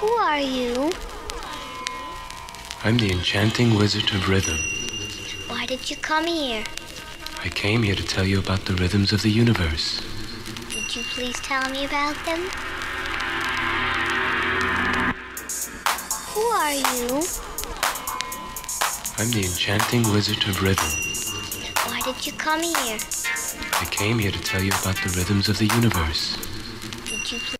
Who are you? I'm the enchanting wizard of rhythm. Why did you come here? I came here to tell you about the rhythms of the universe. Would you please tell me about them? Who are you? I'm the enchanting wizard of rhythm. Why did you come here? I came here to tell you about the rhythms of the universe. Would you please?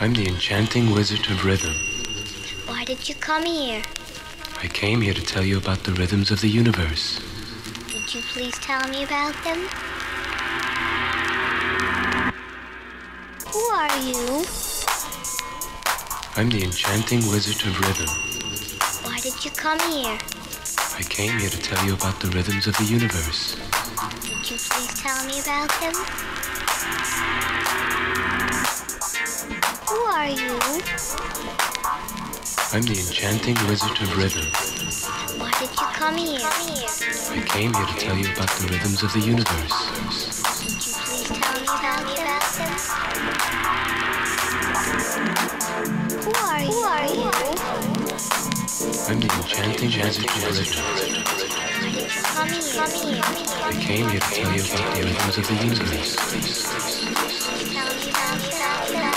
I'm the enchanting wizard of rhythm. Why did you come here? I came here to tell you about the rhythms of the universe. Would you please tell me about them? Who are you? I'm the enchanting wizard of rhythm. Why did you come here? I came here to tell you about the rhythms of the universe. Would you please tell me about them? Who are you? I'm the enchanting wizard of rhythm. Why did you come here? I came here to tell you about the rhythms of the universe. Would you please tell me, about them? Who are you? Who are you? I'm the enchanting wizard of rhythm. Why did you come here? I came here to tell you about the rhythms of the universe. Tell me, tell me,